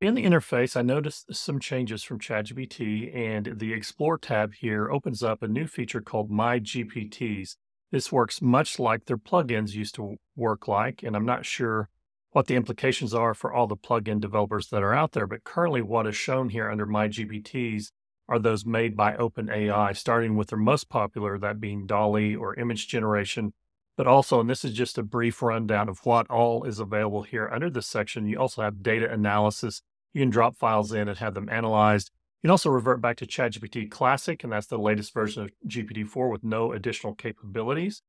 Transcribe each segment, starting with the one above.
In the interface, I noticed some changes from ChatGPT, and the Explore tab here opens up a new feature called My GPTs. This works much like their plugins used to work like, and I'm not sure what the implications are for all the plugin developers that are out there, but currently what is shown here under My GPTs are those made by OpenAI, starting with their most popular, that being DALL-E or image generation. But also, and this is just a brief rundown of what all is available here under this section, you also have data analysis. You can drop files in and have them analyzed. You can also revert back to ChatGPT Classic, and that's the latest version of GPT-4 with no additional capabilities.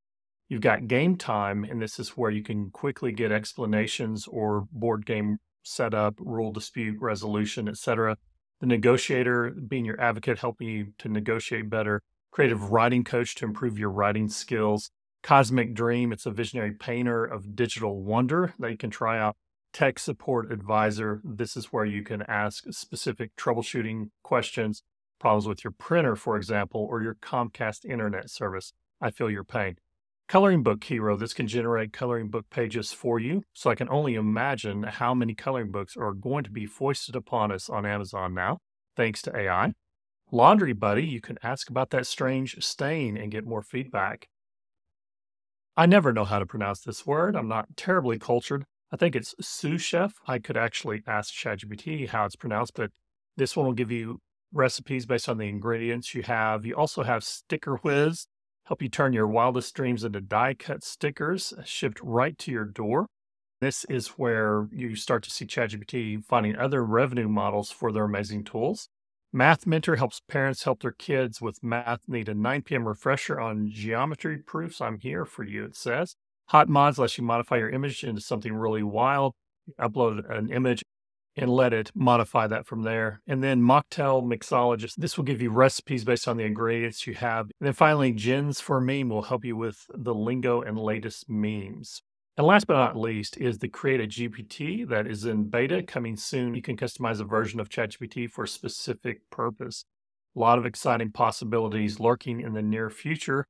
You've got game time, and this is where you can quickly get explanations or board game setup, rule dispute resolution, etc the negotiator being your advocate, helping you to negotiate better, creative writing coach to improve your writing skills, Cosmic Dream, it's a visionary painter of digital wonder that you can try out. Tech support advisor, this is where you can ask specific troubleshooting questions, problems with your printer, for example, or your Comcast internet service. I feel your pain. Coloring Book Hero, this can generate coloring book pages for you. So I can only imagine how many coloring books are going to be foisted upon us on Amazon now, thanks to AI. Laundry Buddy, you can ask about that strange stain and get more feedback. I never know how to pronounce this word. I'm not terribly cultured. I think it's sous chef. I could actually ask ChatGPT how it's pronounced, but this one will give you recipes based on the ingredients you have. You also have Sticker Whiz help you turn your wildest dreams into die cut stickers uh, shipped right to your door. This is where you start to see ChatGPT finding other revenue models for their amazing tools. Math Mentor helps parents help their kids with math. Need a 9 p.m. refresher on geometry proofs? I'm here for you, it says. Hot Mods lets you modify your image into something really wild. Upload an image and let it modify that from there. And then Mocktail Mixologist, this will give you recipes based on the ingredients you have. And then finally, GenZ 4 Meme will help you with the lingo and latest memes. And last but not least is the Create a GPT that is in beta coming soon. You can customize a version of ChatGPT for a specific purpose. A lot of exciting possibilities lurking in the near future.